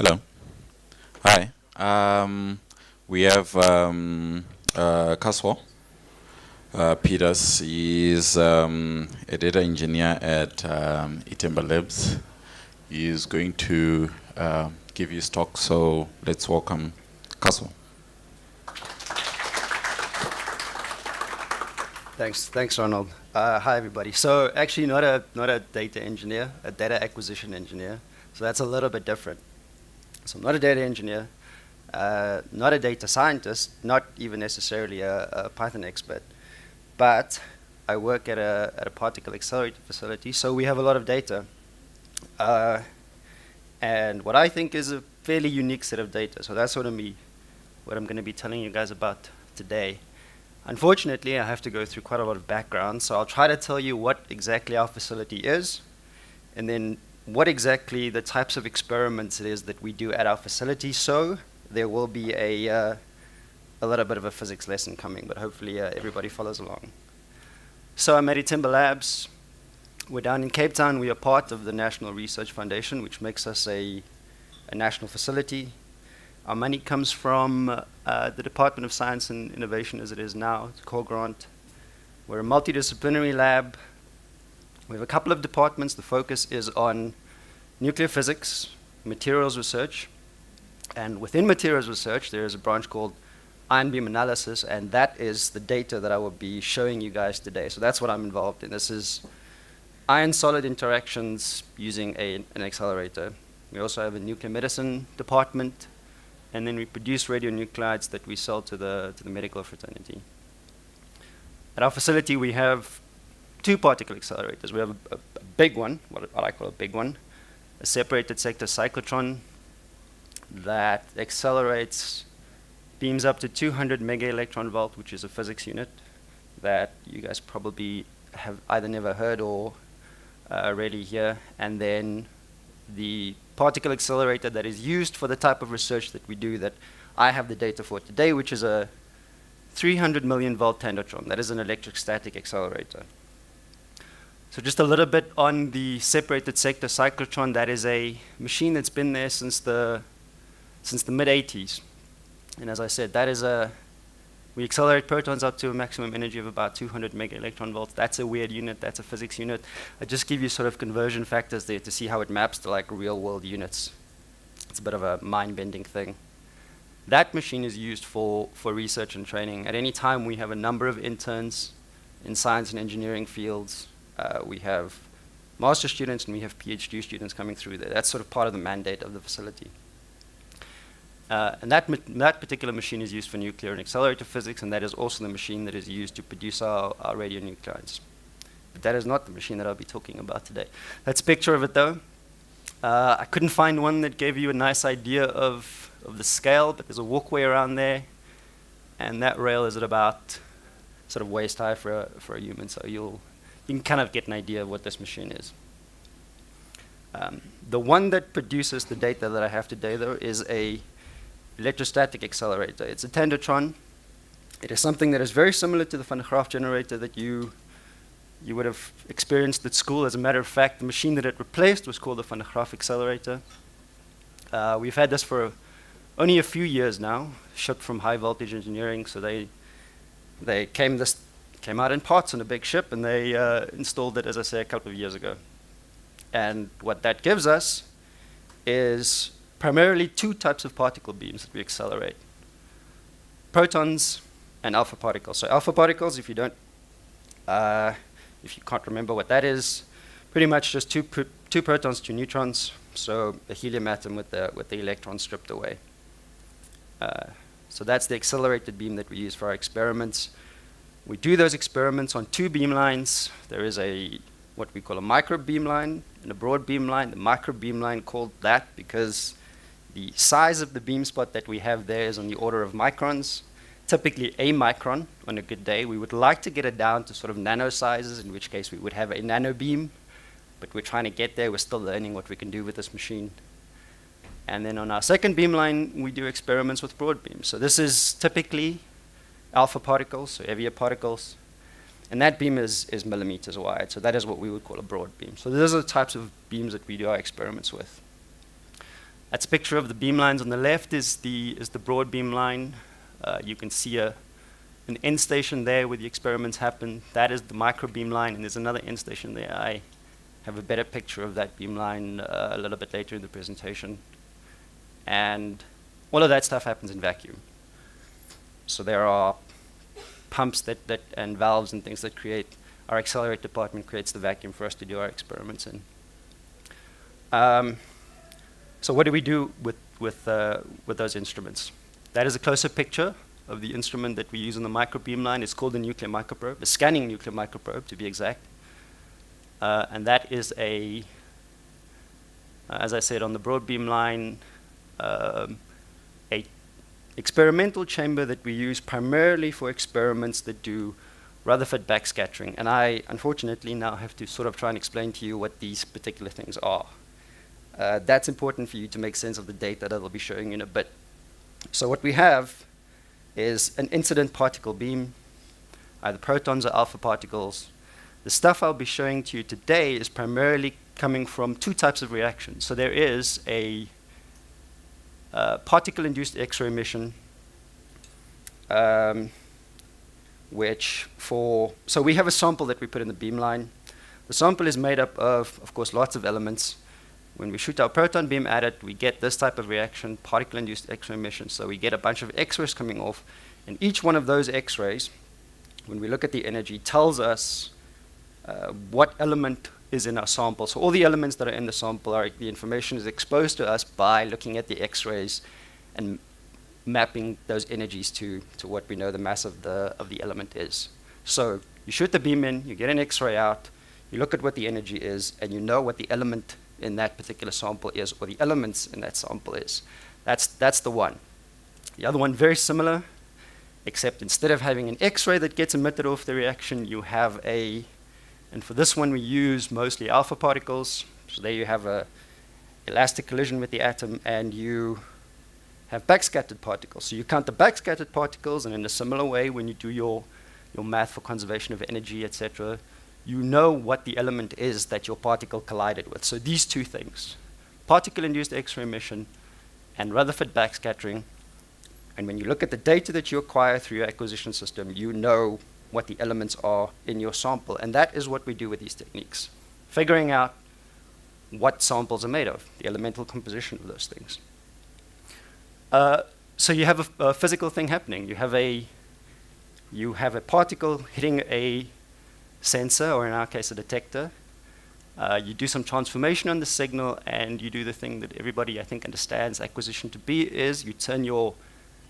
Hello. Hi. Um, we have um, uh, uh, Pieters. He's um, a data engineer at um, iThemba Labs. He's going to uh, give his talk, so let's welcome Caswell. Thanks, thanks, Ronald. Uh, hi, everybody. So, actually, not a not a data engineer, a data acquisition engineer. So that's a little bit different. So I'm not a data engineer, uh, not a data scientist, not even necessarily a, a, Python expert, but I work at a at a particle accelerator facility. So we have a lot of data, uh, and what I think is a fairly unique set of data. So that's what I'm what I'm going to be telling you guys about today. Unfortunately, I have to go through quite a lot of background, so I'll try to tell you what exactly our facility is, and then what exactly the types of experiments it is that we do at our facility. So there will be a, uh, a little bit of a physics lesson coming, but hopefully uh, everybody follows along. So I'm at iThemba Labs. We're down in Cape Town. We are part of the National Research Foundation, which makes us a, a national facility. Our money comes from uh, the Department of Science and Innovation as it is now, it's core grant. We're a multidisciplinary lab. We have a couple of departments. The focus is on nuclear physics, materials research, and within materials research, there is a branch called ion beam analysis, and that is the data that I will be showing you guys today. So that's what I'm involved in. This is ion solid interactions using a, an accelerator. We also have a nuclear medicine department and then we produce radionuclides that we sell to the, to the medical fraternity. At our facility, we have two particle accelerators. We have a, a, a big one, what, what I call a big one, a separated sector cyclotron that accelerates beams up to 200 mega electron volt, which is a physics unit that you guys probably have either never heard or uh, already here. And then the particle accelerator that is used for the type of research that we do that I have the data for today, which is a 300 million volt Tandetron. That is an electrostatic accelerator. So just a little bit on the separated sector cyclotron. That is a machine that's been there since the since the mid 80s. And as I said, that is a we accelerate protons up to a maximum energy of about 200 mega electron volts. That's a weird unit. That's a physics unit. I just give you sort of conversion factors there to see how it maps to like real world units. It's a bit of a mind-bending thing. That machine is used for, for research and training. At any time, we have a number of interns in science and engineering fields. Uh, we have master students and we have PhD students coming through there. That's sort of part of the mandate of the facility. Uh, and that, that particular machine is used for nuclear and accelerator physics, and that is also the machine that is used to produce our, our radionuclides. But that is not the machine that I'll be talking about today. That's a picture of it, though. Uh, I couldn't find one that gave you a nice idea of, of the scale, but there's a walkway around there, and that rail is at about sort of waist high for a, for a human, so you'll, you can kind of get an idea of what this machine is. Um, the one that produces the data that I have today, though, is a electrostatic accelerator. It's a Tandetron. It is something that is very similar to the Van de Graaff generator that you you would have experienced at school. As a matter of fact, the machine that it replaced was called the Van de Graaff accelerator. Uh, we've had this for only a few years now, shipped from high voltage engineering. So they they came this came out in parts on a big ship, and they uh, installed it, as I say, a couple of years ago. And what that gives us is primarily two types of particle beams that we accelerate protons and alpha particles. So, alpha particles, if you don't, uh, if you can't remember what that is, pretty much just two, pr two protons, two neutrons. So, a helium atom with the, with the electron stripped away. Uh, so, that's the accelerated beam that we use for our experiments. We do those experiments on two beam lines. There is a what we call a micro beam line and a broad beam line. The micro beam line called that because the size of the beam spot that we have there is on the order of microns, typically a micron on a good day. We would like to get it down to sort of nano sizes, in which case we would have a nano beam, but we're trying to get there. We're still learning what we can do with this machine. And then on our second beam line, we do experiments with broad beams. So this is typically alpha particles, so heavier particles. And that beam is, is millimeters wide, so that is what we would call a broad beam. So those are the types of beams that we do our experiments with. That's a picture of the beam lines. On the left is the, is the broad beam line. Uh, you can see a, an end station there where the experiments happen. That is the micro beam line, and there's another end station there. I have a better picture of that beam line uh, a little bit later in the presentation. And all of that stuff happens in vacuum. So there are pumps that, that and valves and things that create, our accelerate department creates the vacuum for us to do our experiments in. Um, so what do we do with, with, uh, with those instruments? That is a closer picture of the instrument that we use on the microbeam line. It's called the nuclear microprobe, the scanning nuclear microprobe to be exact. Uh, and that is a, as I said, on the broad beam line, um, a experimental chamber that we use primarily for experiments that do Rutherford backscattering. And I, unfortunately, now have to sort of try and explain to you what these particular things are. Uh, that's important for you to make sense of the data that I'll be showing you in a bit. So what we have is an incident particle beam, either protons or alpha particles. The stuff I'll be showing to you today is primarily coming from two types of reactions. So there is a uh, particle-induced X-ray emission, um, which for, so we have a sample that we put in the beamline. The sample is made up of, of course, lots of elements. When we shoot our proton beam at it, we get this type of reaction, particle-induced X-ray emission. So we get a bunch of X-rays coming off, and each one of those X-rays, when we look at the energy, tells us uh, what element is in our sample. So all the elements that are in the sample are the information is exposed to us by looking at the X-rays and mapping those energies to, to what we know the mass of the, of the element is. So you shoot the beam in, you get an X-ray out, you look at what the energy is, and you know what the element in that particular sample is, or the elements in that sample is. That's, that's the one. The other one, very similar, except instead of having an X-ray that gets emitted off the reaction, you have a, and for this one we use mostly alpha particles. So there you have a elastic collision with the atom, and you have backscattered particles. So you count the backscattered particles, and in a similar way, when you do your, your math for conservation of energy, etc., you know what the element is that your particle collided with. So these two things, particle-induced X-ray emission and Rutherford backscattering, and when you look at the data that you acquire through your acquisition system, you know what the elements are in your sample. And that is what we do with these techniques, figuring out what samples are made of, the elemental composition of those things. Uh, so you have a, a, physical thing happening. You have a you have a particle hitting a sensor, or in our case, a detector. Uh, you do some transformation on the signal, and you do the thing that everybody, I think, understands acquisition to be is you turn your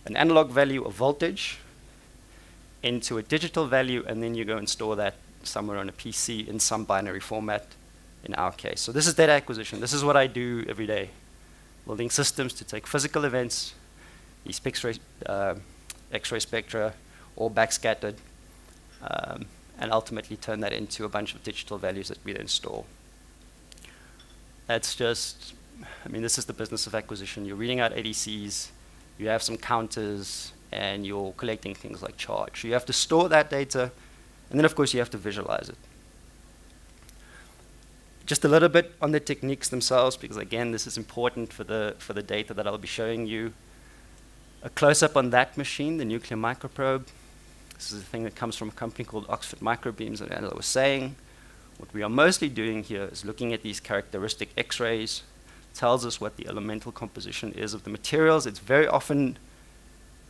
an analog value of voltage into a digital value, and then you go and store that somewhere on a PC in some binary format, in our case. So this is data acquisition. This is what I do every day, building systems to take physical events, these X-ray, uh, spectra, all backscattered, um, and ultimately turn that into a bunch of digital values that we then store. That's just, I mean, this is the business of acquisition. You're reading out ADCs, you have some counters, and you're collecting things like charge. You have to store that data, and then of course you have to visualize it. Just a little bit on the techniques themselves, because again, this is important for the, for the data that I'll be showing you. A close-up on that machine, the nuclear microprobe. This is a thing that comes from a company called Oxford Microbeams, and as I was saying, what we are mostly doing here is looking at these characteristic X-rays, tells us what the elemental composition is of the materials. It's very often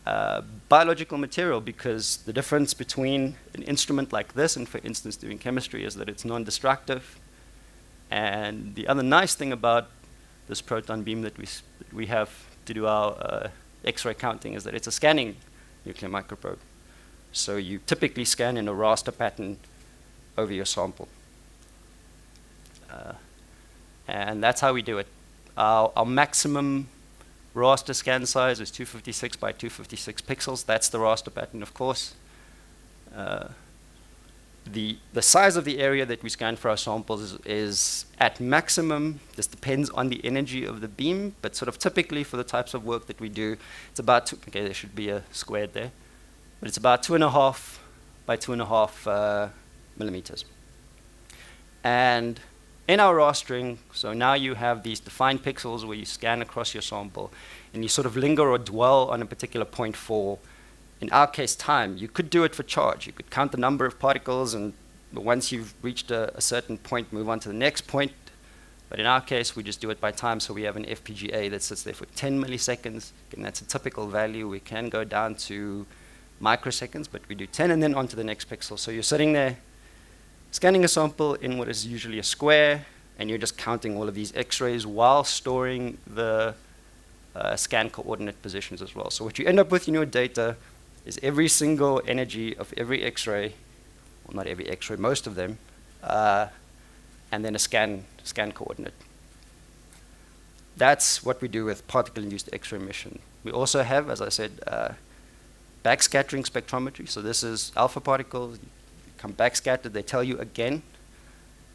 uh, biological material because the difference between an instrument like this and, for instance, doing chemistry is that it's non-destructive. And the other nice thing about this proton beam that we, that we have to do our uh, X-ray counting is that it's a scanning nuclear microprobe. So you typically scan in a raster pattern over your sample. Uh, and that's how we do it. Our, our, maximum raster scan size is 256 by 256 pixels. That's the raster pattern, of course. Uh, the, the size of the area that we scan for our samples is, is, at maximum. This depends on the energy of the beam, but sort of typically for the types of work that we do, it's about, two, okay, there should be a squared there but it's about two and a half by two and a half uh, millimeters. And in our raw string, so now you have these defined pixels where you scan across your sample and you sort of linger or dwell on a particular point for, in our case, time. You could do it for charge. You could count the number of particles and once you've reached a, a certain point, move on to the next point. But in our case, we just do it by time, so we have an FPGA that sits there for 10 milliseconds, and that's a typical value. We can go down to microseconds, but we do 10 and then on to the next pixel. So you're sitting there scanning a sample in what is usually a square, and you're just counting all of these x-rays while storing the uh, scan coordinate positions as well. So what you end up with in your data is every single energy of every x-ray, well not every x-ray, most of them, uh, and then a scan, scan coordinate. That's what we do with particle-induced X-ray emission. We also have, as I said, uh, backscattering spectrometry. So this is alpha particles, come backscattered, they tell you again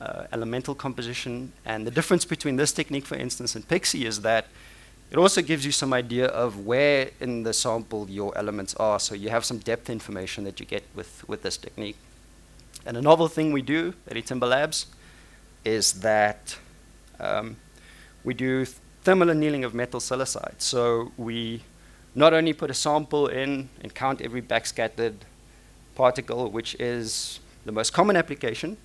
uh, elemental composition. And the difference between this technique, for instance, and PIXE is that it also gives you some idea of where in the sample your elements are. So you have some depth information that you get with, with this technique. And a novel thing we do at iThemba Labs is that um, we do thermal annealing of metal silicide. So we not only put a sample in and count every backscattered particle, which is the most common application,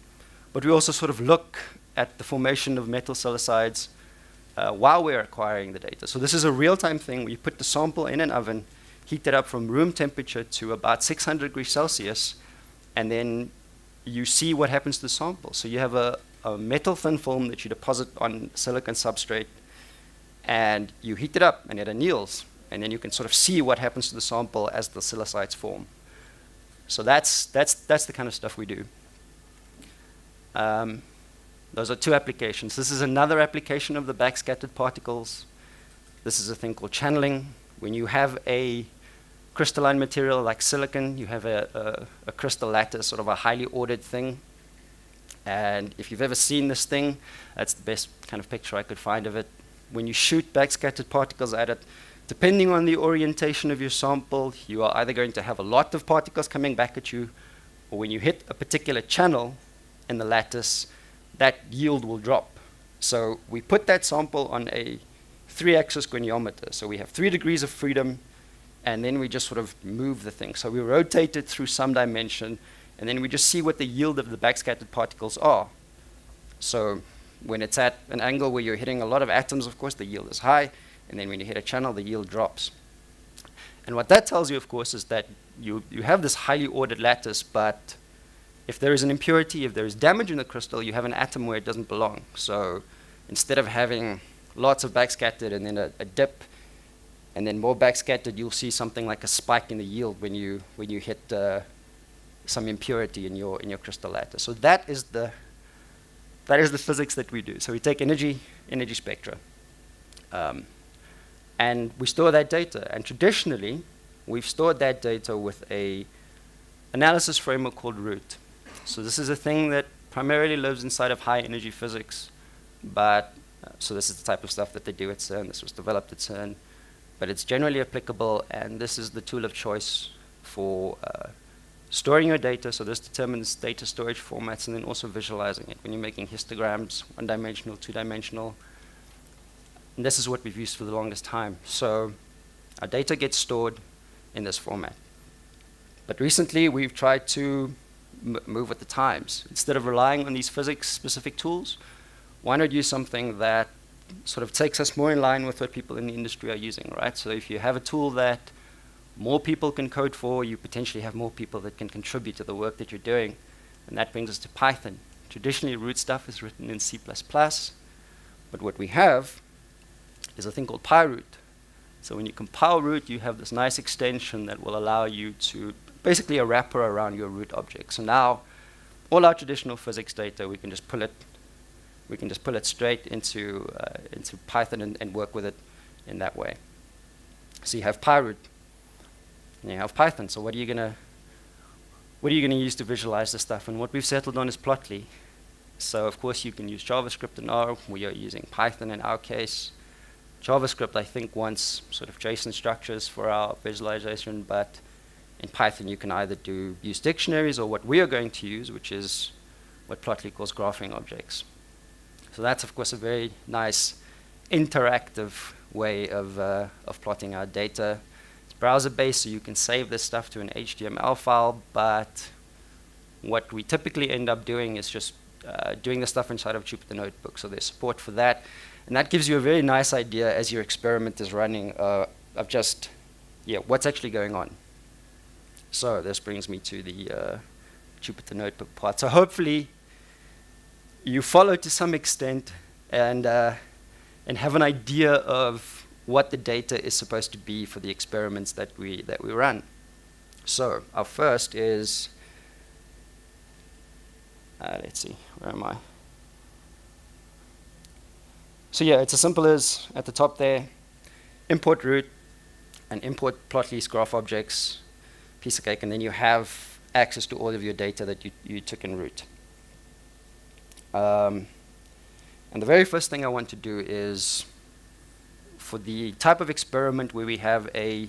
but we also sort of look at the formation of metal silicides uh, while we're acquiring the data. So this is a real-time thing where you put the sample in an oven, heat it up from room temperature to about 600 degrees Celsius, and then you see what happens to the sample. So you have a, a metal thin film that you deposit on silicon substrate, and you heat it up, and it anneals. And then you can sort of see what happens to the sample as the silicides form. So that's, that's, that's the kind of stuff we do. Um, those are two applications. This is another application of the backscattered particles. This is a thing called channeling. When you have a crystalline material like silicon, you have a, a, a crystal lattice, sort of a highly ordered thing. And if you've ever seen this thing, that's the best kind of picture I could find of it. When you shoot backscattered particles at it, depending on the orientation of your sample, you are either going to have a lot of particles coming back at you, or when you hit a particular channel in the lattice, that yield will drop. So we put that sample on a three-axis goniometer. So we have three degrees of freedom, and then we just sort of move the thing. So we rotate it through some dimension, and then we just see what the yield of the backscattered particles are. So when it's at an angle where you're hitting a lot of atoms, of course, the yield is high, and then when you hit a channel, the yield drops. And what that tells you, of course, is that you, you have this highly ordered lattice, but if there is an impurity, if there is damage in the crystal, you have an atom where it doesn't belong. So instead of having lots of backscattered and then a, a dip, and then more backscattered, you'll see something like a spike in the yield when you, when you hit uh, some impurity in your, in your crystal lattice. So that is, the, that is the physics that we do. So we take energy, energy spectra, um, and we store that data. And traditionally, we've stored that data with a analysis framework called ROOT. So this is a thing that primarily lives inside of high energy physics, but uh, so this is the type of stuff that they do at CERN. This was developed at CERN, but it's generally applicable, and this is the tool of choice for uh, storing your data, so this determines data storage formats and then also visualizing it when you're making histograms, one-dimensional, two-dimensional. And this is what we've used for the longest time. So our data gets stored in this format. But recently we've tried to move with the times. Instead of relying on these physics-specific tools, why not use something that sort of takes us more in line with what people in the industry are using, right? So if you have a tool that more people can code for, you potentially have more people that can contribute to the work that you're doing. And that brings us to Python. Traditionally, root stuff is written in C++, but what we have is a thing called pyroot. So when you compile root, you have this nice extension that will allow you to basically a wrapper around your root object. So now, all our traditional physics data, we can just pull it, we can just pull it straight into uh, into Python and, and work with it in that way. So you have pyroot, and you have Python. So what are you gonna what are you going to use to visualize this stuff? And what we've settled on is Plotly. So of course you can use JavaScript and R. We are using Python in our case. JavaScript, I think, wants sort of JSON structures for our visualization, but in Python you can either do use dictionaries or what we are going to use, which is what Plotly calls graphing objects. So that's, of course, a very nice interactive way of, uh, of plotting our data. It's browser-based, so you can save this stuff to an HTML file, but what we typically end up doing is just uh, doing the stuff inside of Jupyter Notebook. So there's support for that. And that gives you a very nice idea as your experiment is running uh, of just, yeah, what's actually going on. So this brings me to the uh, Jupyter Notebook part. So hopefully you follow to some extent and, uh, and have an idea of what the data is supposed to be for the experiments that we, that we run. So our first is, uh, let's see, where am I? So yeah, it's as simple as at the top there, import root and import plotly graph objects, piece of cake, and then you have access to all of your data that you, you took in root. Um, and the very first thing I want to do is for the type of experiment where we have a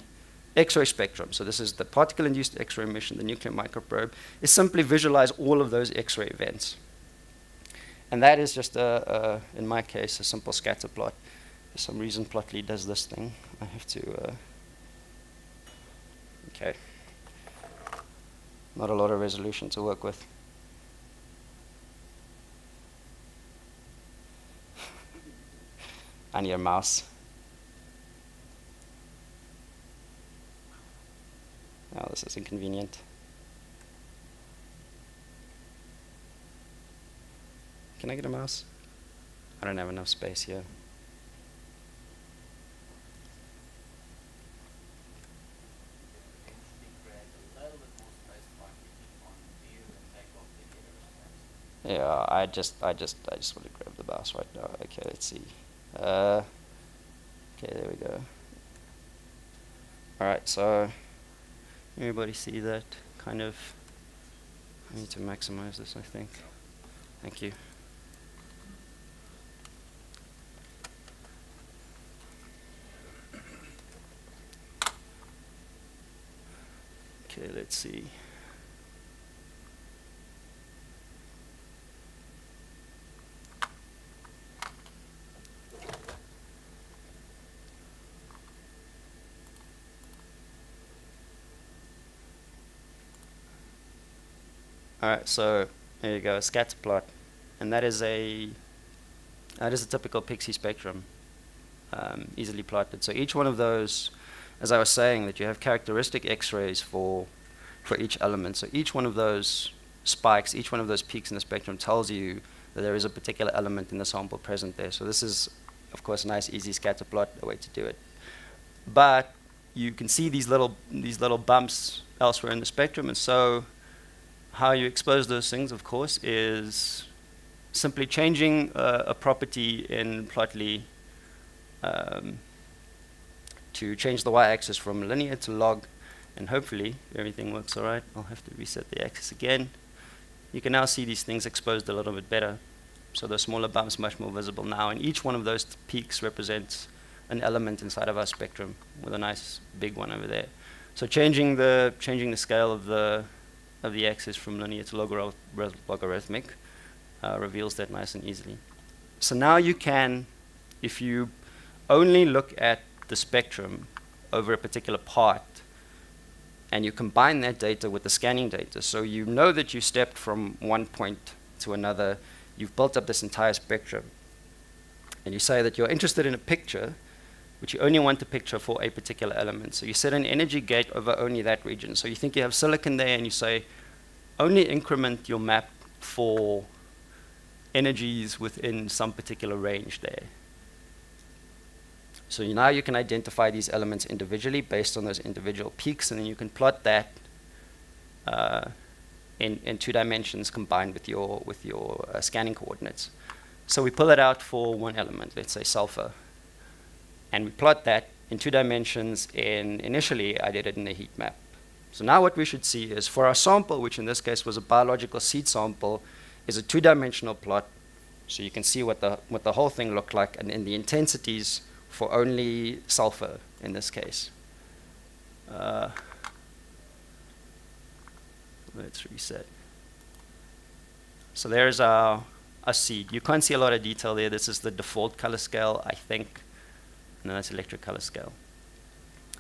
X-ray spectrum, so this is the particle-induced X-ray emission, the nuclear microprobe, is simply visualize all of those X-ray events. And that is just, a, a, in my case, a simple scatter plot. For some reason, Plotly does this thing. I have to, uh, okay. Not a lot of resolution to work with. and your mouse. Oh, this is inconvenient. Can I get a mouse? I don't have enough space here. Yeah, I just, I just, I just want to grab the mouse right now. Okay, let's see. Uh, okay, there we go. All right, so everybody see that kind of? I need to maximize this, I think. Thank you. Okay, let's see. Alright, so there you go, a scatter plot. And that is a that is a typical PIXE spectrum, um, easily plotted. So each one of those as I was saying, that you have characteristic X-rays for for each element. So each one of those spikes, each one of those peaks in the spectrum tells you that there is a particular element in the sample present there. So this is, of course, a nice, easy scatter plot, a way to do it. But you can see these little these little bumps elsewhere in the spectrum, and so how you expose those things, of course, is simply changing uh, a property in Plotly. Um, to change the y-axis from linear to log, and hopefully everything works all right. I'll have to reset the axis again. You can now see these things exposed a little bit better. So the smaller bumps much more visible now, and each one of those peaks represents an element inside of our spectrum with a nice big one over there. So changing the changing the scale of the of the axis from linear to logarithmic uh, reveals that nice and easily. So now you can, if you only look at the spectrum over a particular part and you combine that data with the scanning data. So you know that you stepped from one point to another. You've built up this entire spectrum. And you say that you're interested in a picture, which you only want a picture for a particular element. So you set an energy gate over only that region. So you think you have silicon there and you say, only increment your map for energies within some particular range there. So now you can identify these elements individually based on those individual peaks, and then you can plot that uh, in, in two dimensions combined with your, with your uh, scanning coordinates. So we pull it out for one element, let's say sulfur, and we plot that in two dimensions in, initially I did it in a heat map. So now what we should see is for our sample, which in this case was a biological seed sample, is a two-dimensional plot. So you can see what the, what the whole thing looked like, and in the intensities for only sulfur in this case. Uh, let's reset. So there's our, a seed. You can't see a lot of detail there. This is the default color scale, I think. No, that's electric color scale.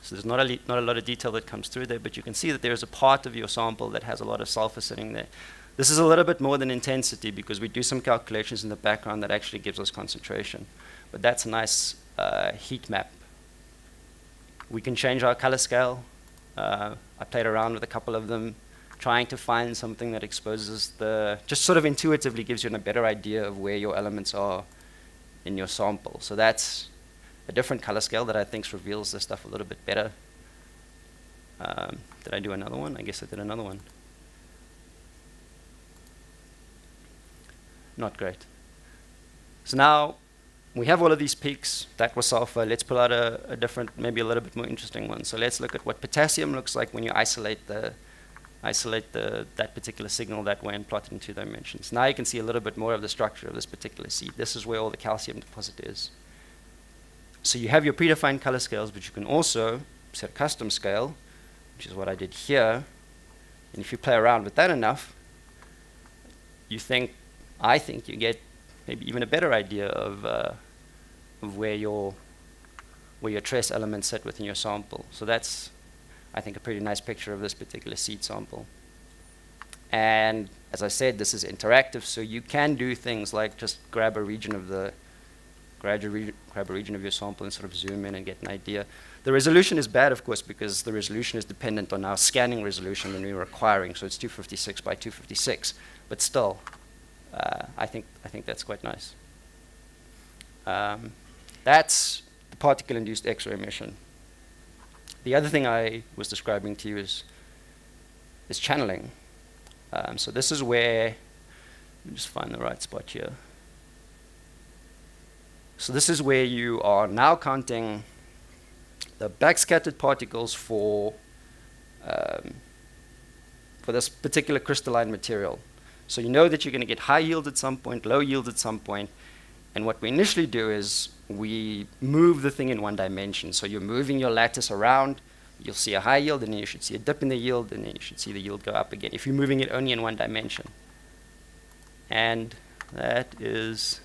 So there's not a, not a lot of detail that comes through there, but you can see that there's a part of your sample that has a lot of sulfur sitting there. This is a little bit more than intensity because we do some calculations in the background that actually gives us concentration. But that's a nice uh, heat map. We can change our color scale. Uh, I played around with a couple of them, trying to find something that exposes the, just sort of intuitively gives you a better idea of where your elements are in your sample. So that's a different color scale that I think reveals this stuff a little bit better. Um, did I do another one? I guess I did another one. Not great. So now we have all of these peaks. That was sulfur. Let's pull out a, a, different, maybe a little bit more interesting one. So let's look at what potassium looks like when you isolate the isolate the, that particular signal that way and plot it in two dimensions. Now you can see a little bit more of the structure of this particular seed. This is where all the calcium deposit is. So you have your predefined color scales, but you can also set a custom scale, which is what I did here. And if you play around with that enough, you think, I think you get maybe even a better idea of, uh, of where your where your trace elements sit within your sample. So that's, I think, a pretty nice picture of this particular seed sample. And as I said, this is interactive, so you can do things like just grab a region of the grab a, re grab a region of your sample and sort of zoom in and get an idea. The resolution is bad, of course, because the resolution is dependent on our scanning resolution that we're acquiring, so it's 256 by 256. But still, uh, I, think, I think that's quite nice. Um, that's the particle-induced X-ray emission. The other thing I was describing to you is, is channeling. Um, so this is where, let me just find the right spot here. So this is where you are now counting the backscattered particles for, um, for this particular crystalline material. So you know that you're going to get high yield at some point, low yield at some point. and what we initially do is we move the thing in one dimension. So you're moving your lattice around, you'll see a high yield, and then you should see a dip in the yield, and then you should see the yield go up again if you're moving it only in one dimension. And that is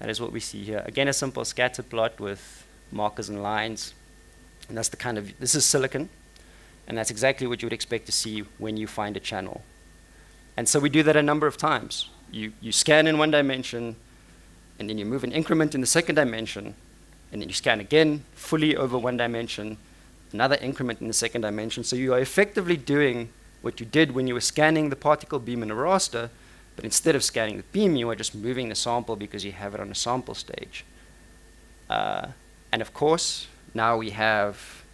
that is what we see here. Again, a simple scatter plot with markers and lines. And that's the kind of, this is silicon. And that's exactly what you would expect to see when you find a channel. And so we do that a number of times. You, you scan in one dimension, and then you move an increment in the second dimension, and then you scan again fully over one dimension, another increment in the second dimension. So you are effectively doing what you did when you were scanning the particle beam in a raster, but instead of scanning the beam, you are just moving the sample because you have it on a sample stage. Uh, and of course, now we have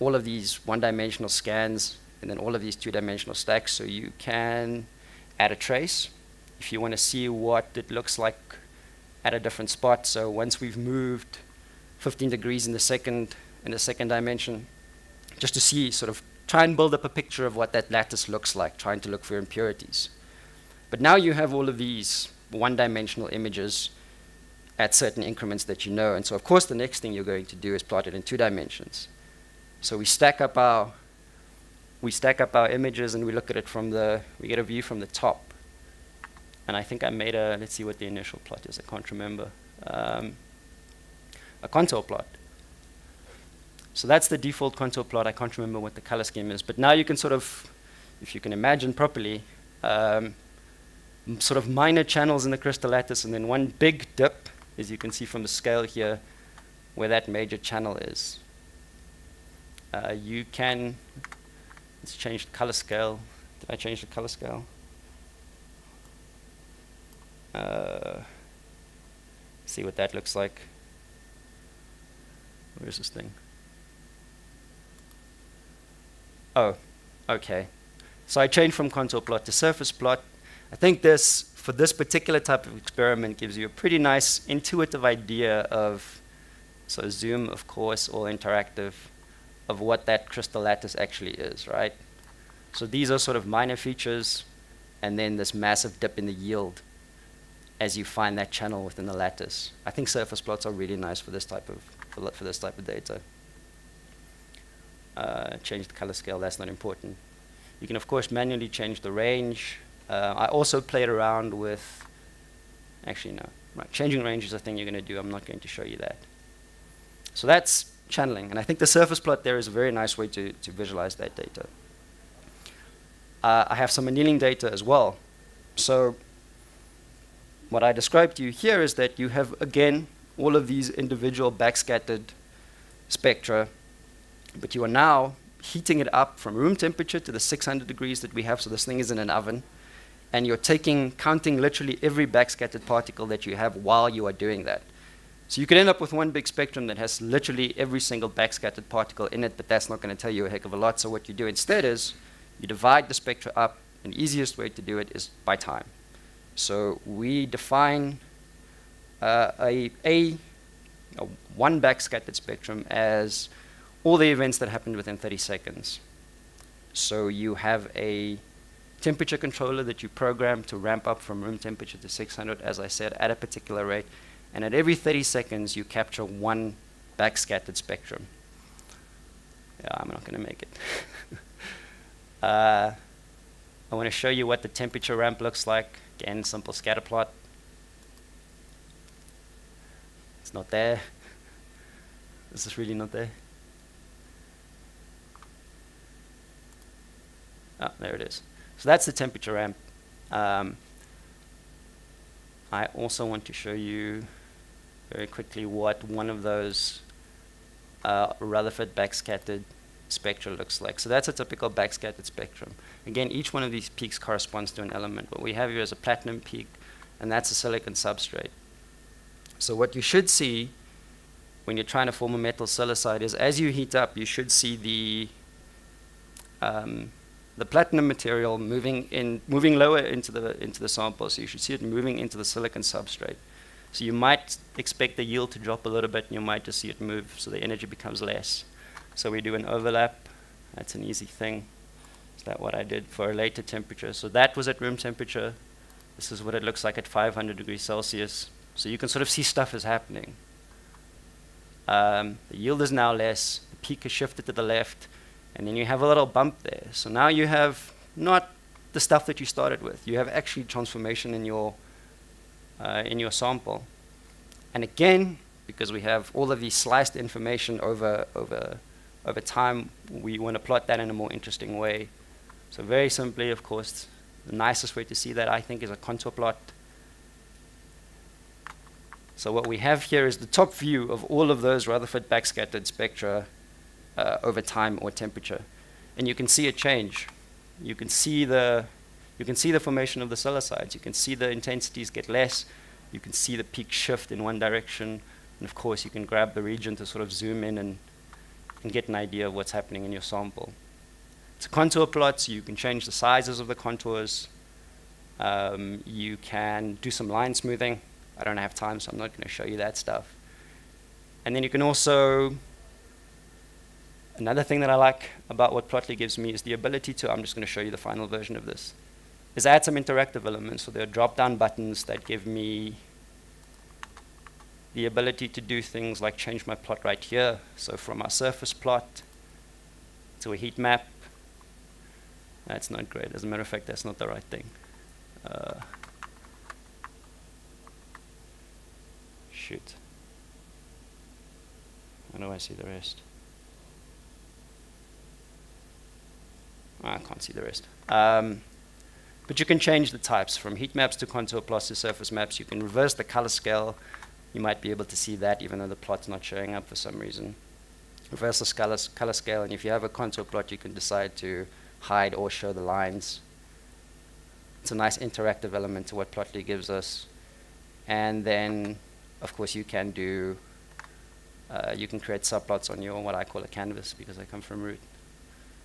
all of these one-dimensional scans and then all of these two-dimensional stacks, so you can add a trace if you want to see what it looks like at a different spot. So once we've moved 15 degrees in the second in the second dimension, just to see sort of try and build up a picture of what that lattice looks like, trying to look for impurities. But now you have all of these one-dimensional images at certain increments that you know. And so, of course, the next thing you're going to do is plot it in two dimensions. So we stack up our we stack up our images and we look at it from the we get a view from the top. And I think I made a let's see what the initial plot is. I can't remember. Um, a contour plot. So that's the default contour plot. I can't remember what the color scheme is, but now you can sort of, if you can imagine properly, um, sort of minor channels in the crystal lattice, and then one big dip, as you can see from the scale here, where that major channel is. Uh, you can, let's change the color scale. Did I change the color scale? Uh, see what that looks like. Where's this thing? Oh, okay. So I changed from contour plot to surface plot I think this, for this particular type of experiment, gives you a pretty nice intuitive idea of, so zoom, of course, all interactive, of what that crystal lattice actually is, right? So these are sort of minor features, and then this massive dip in the yield as you find that channel within the lattice. I think surface plots are really nice for this type of, for, this type of data. Uh, change the color scale, that's not important. You can, of course, manually change the range, Uh, I also played around with, actually no, right, changing range is a thing you're going to do. I'm not going to show you that. So that's channeling, and I think the surface plot there is a very nice way to, to visualize that data. Uh, I have some annealing data as well. So what I described to you here is that you have, again, all of these individual backscattered spectra, but you are now heating it up from room temperature to the 600 degrees that we have, so this thing is in an oven, and you're taking, counting literally every backscattered particle that you have while you are doing that. So you could end up with one big spectrum that has literally every single backscattered particle in it, but that's not going to tell you a heck of a lot. So what you do instead is you divide the spectra up, and the easiest way to do it is by time. So we define uh, a, a, a one backscattered spectrum as all the events that happened within 30 seconds. So you have a temperature controller that you program to ramp up from room temperature to 600, as I said, at a particular rate. And at every 30 seconds, you capture one backscattered spectrum. Yeah, I'm not going to make it. uh, I want to show you what the temperature ramp looks like. Again, simple scatter plot. It's not there. This is really not there. Oh, there it is. So that's the temperature ramp. Um, I also want to show you very quickly what one of those uh, Rutherford backscattered spectra looks like. So that's a typical backscattered spectrum. Again, each one of these peaks corresponds to an element. What we have here is a platinum peak, and that's a silicon substrate. So what you should see when you're trying to form a metal silicide is as you heat up, you should see the um, the platinum material moving in moving lower into the into the sample. So you should see it moving into the silicon substrate. So you might expect the yield to drop a little bit, and you might just see it move, so the energy becomes less. So we do an overlap. That's an easy thing. Is that what I did for a later temperature? So that was at room temperature. This is what it looks like at 500 degrees Celsius. So you can sort of see stuff is happening. Um, the yield is now less. The peak is shifted to the left. And then you have a little bump there. So now you have not the stuff that you started with. You have actually transformation in your, in your sample. And again, because we have all of these sliced information over, over, over time, we want to plot that in a more interesting way. So very simply, of course, the nicest way to see that, I think, is a contour plot. So what we have here is the top view of all of those Rutherford backscattered spectra uh, over time or temperature. And you can see a change. You can see the you can see the formation of the silicides. You can see the intensities get less. You can see the peak shift in one direction. And of course, you can grab the region to sort of zoom in and, and get an idea of what's happening in your sample. It's a contour plot, so you can change the sizes of the contours. Um, you can do some line smoothing. I don't have time, so I'm not going to show you that stuff. And then you can also Another thing that I like about what Plotly gives me is the ability to, I'm just going to show you the final version of this, is add some interactive elements. So there are drop-down buttons that give me the ability to do things like change my plot right here. So from our surface plot to a heat map. That's not great. As a matter of fact, that's not the right thing. Uh, shoot. How do I see the rest? I can't see the rest. Um, but you can change the types from heat maps to contour plots to surface maps. You can reverse the color scale. You might be able to see that even though the plot's not showing up for some reason. Reverse the color, color scale, and if you have a contour plot, you can decide to hide or show the lines. It's a nice interactive element to what Plotly gives us. And then, of course, you can do, uh, you can create subplots on your, what I call a canvas because I come from Root.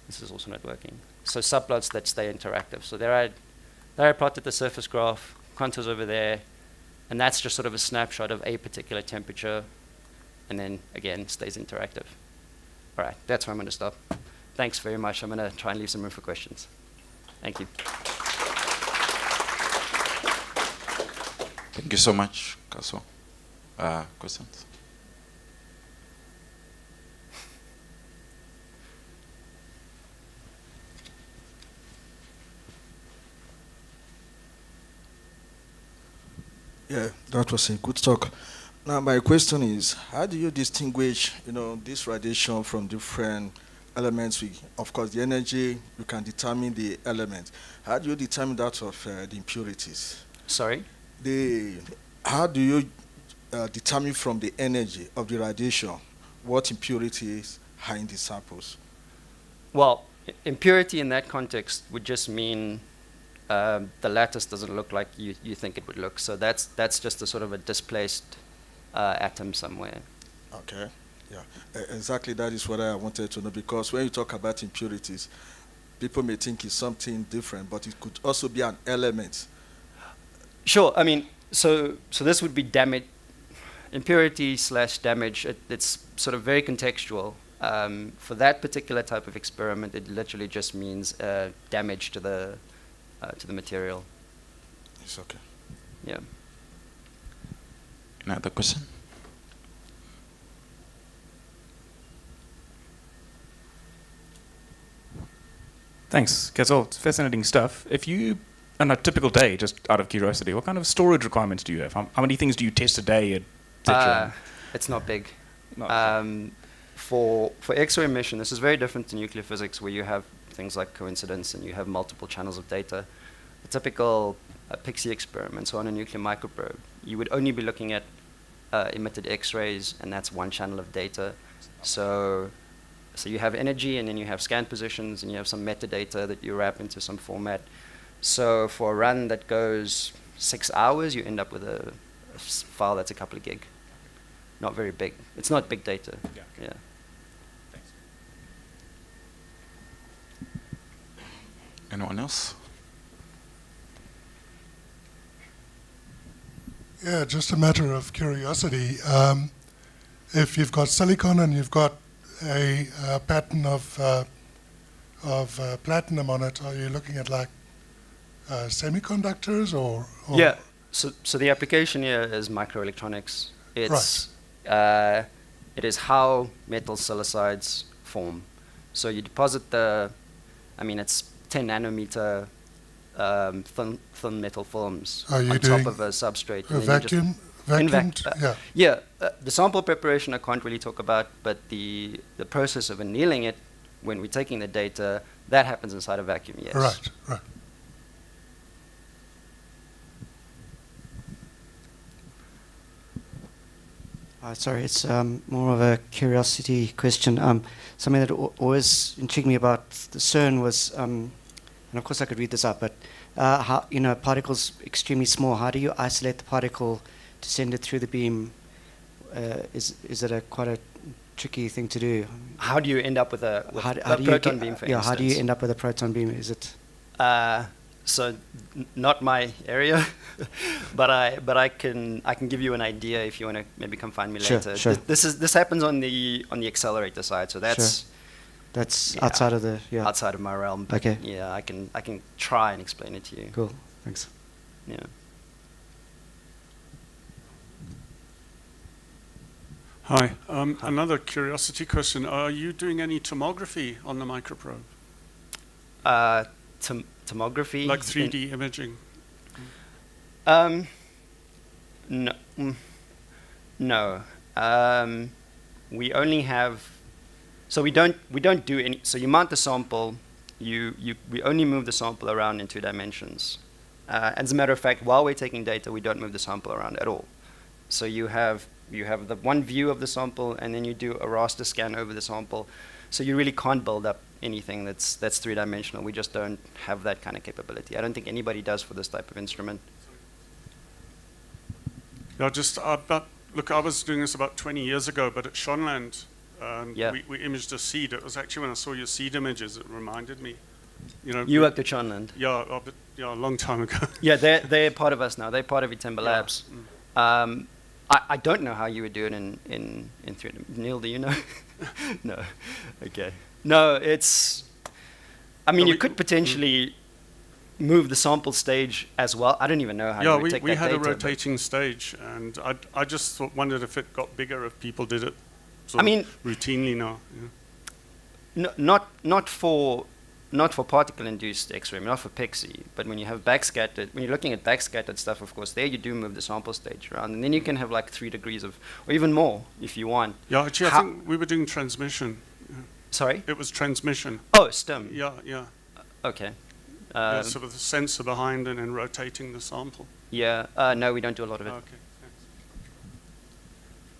This is also not working. So subplots that stay interactive. So there I, there I plotted the surface graph, contours over there, and that's just sort of a snapshot of a particular temperature, and then again stays interactive. All right, that's where I'm going to stop. Thanks very much. I'm going to try and leave some room for questions. Thank you. Thank you so much, Kaso. Uh, questions? Yeah, that was a good talk. Now, my question is, how do you distinguish, you know, this radiation from different elements? We, of course, the energy, you can determine the element. How do you determine that of uh, the impurities? Sorry? The, how do you uh, determine from the energy of the radiation what impurities are in the samples? Well, impurity in that context would just mean um, the lattice doesn't look like you, you think it would look. So that's, that's just a sort of a displaced uh, atom somewhere. Okay, yeah, exactly. That is what I wanted to know because when you talk about impurities, people may think it's something different, but it could also be an element. Sure. I mean, so so this would be damage, impurity slash damage. It, it's sort of very contextual. Um, for that particular type of experiment, it literally just means uh, damage to the uh, to the material. It's okay. Yeah. Another question? Thanks, Caswell. It's fascinating stuff. If you, on a typical day, just out of curiosity, what kind of storage requirements do you have? How, how many things do you test a day, et Uh, it's not big. No. Um, for for X-ray emission, this is very different to nuclear physics, where you have things like coincidence and you have multiple channels of data. A typical uh, PIXE experiment, so on a nuclear microprobe, you would only be looking at uh, emitted X-rays, and that's one channel of data. So, so you have energy, and then you have scan positions, and you have some metadata that you wrap into some format. So for a run that goes six hours, you end up with a file that's a couple of gig. Not very big. It's not big data. Yeah. Yeah. Thanks. Anyone else? Yeah, just a matter of curiosity. Um, if you've got silicon and you've got a, uh pattern of uh, of uh, platinum on it, are you looking at like uh, semiconductors or, or Yeah. So, so the application here is microelectronics. It's uh, it is how metal silicides form. So you deposit the, I mean, it's 10 nanometer um, thin, thin metal films on top of a substrate. a vacuum in vac- vacuumed? uh, yeah, Yeah, uh, the sample preparation I can't really talk about, but the the process of annealing it when we're taking the data, that happens inside a vacuum. Yes. right, right. Uh, sorry, it's um, more of a curiosity question. Um, something that al- always intrigued me about the CERN was, um, and of course I could read this up, but uh, how you know particles extremely small. How do you isolate the particle to send it through the beam? Uh, is is it a quite a tricky thing to do? How do you end up with a, with how, do- a how do you proton beam, for yeah, how do you end up with a proton beam? Is it Uh, so n- not my area, but I but I can I can give you an idea if you want to maybe come find me Sure, later. sure. Th- This is this happens on the on the accelerator side, so that's that's Yeah. outside of the yeah? outside of my realm. But Okay. Yeah, I can I can try and explain it to you. Cool. Thanks. Yeah. Hi. Um, Another curiosity question. Are you doing any tomography on the microprobe? Uh, tom- tomography. Like 3D imaging? Um, no, mm, no. Um, we only have. So we don't we don't do any. So you mount the sample. You you we only move the sample around in two dimensions. Uh, as a matter of fact, while we're taking data, we don't move the sample around at all. So you have you have the one view of the sample, and then you do a raster scan over the sample. So you really can't build up anything that's that's three dimensional. We just don't have that kind of capability. I don't think anybody does for this type of instrument. Yeah, just uh, about, look, I was doing this about 20 years ago, but at Schonland, um, Yeah. we, we imaged a seed. It was actually when I saw your seed images, it reminded me. You know, You worked at Schonland. Yeah, uh, but, yeah, a long time ago. Yeah, they're, they're part of us now. They're part of Yeah. Labs. Um, I, I don't know how you would do it in, in, in 3D. Neil, do you know? no. Okay. No, it's. I mean, you could mm. potentially move the sample stage as well. I don't even know how you yeah, we, take we had data. a rotating stage, and I, I just thought, wondered if it got bigger if people did it sort I of mean- routinely now. Yeah. No, not not for not for particle-induced X-ray, not for PIXE, but when you have backscattered, when you're looking at backscattered stuff, of course, there you do move the sample stage around, and then you can have like three degrees of, or even more if you want. Yeah, actually, How- I think we were doing transmission. Sorry? It was transmission. Oh, STEM. Yeah, yeah. Okay. yeah Um, so with the sensor behind and then rotating the sample. yeah. Uh, no, we don't do a lot of it, Okay. thanks.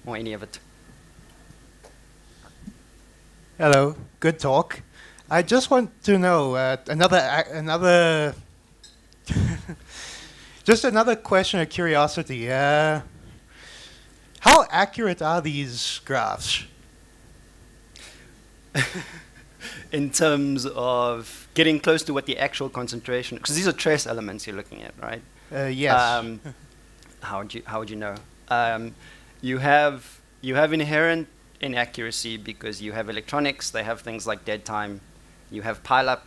or any of it. Hello, good talk. I just want to know uh, another ac- another just another question of curiosity. Uh, how accurate are these graphs? in terms of getting close to what the actual concentration, because these are trace elements you're looking at, right? Uh, yes. Um, how would you how would you know? Um, you have you have inherent inaccuracy because you have electronics. They have things like dead time. You have pileup.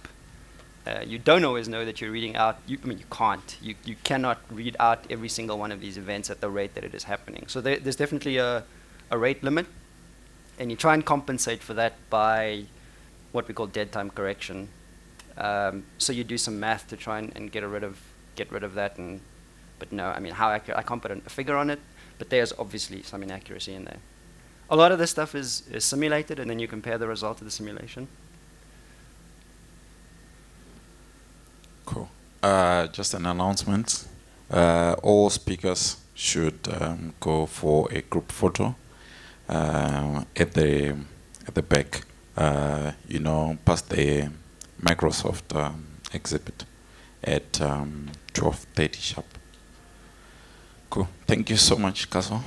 Uh, you don't always know that you're reading out. You, I mean, you can't. You you cannot read out every single one of these events at the rate that it is happening. So there, there's definitely a a rate limit, and you try and compensate for that by what we call dead time correction. Um, so you do some math to try and, and get rid of get rid of that. And but no, I mean, how accurate? I can't put a figure on it, but there's obviously some inaccuracy in there. A lot of this stuff is, is simulated, and then you compare the result of the simulation. Cool. Uh, just an announcement. Uh, all speakers should um, go for a group photo at the at the back. Uh, you know, past the Microsoft um, exhibit at um, 12:30 sharp. Cool. Thank you so much, Caswell.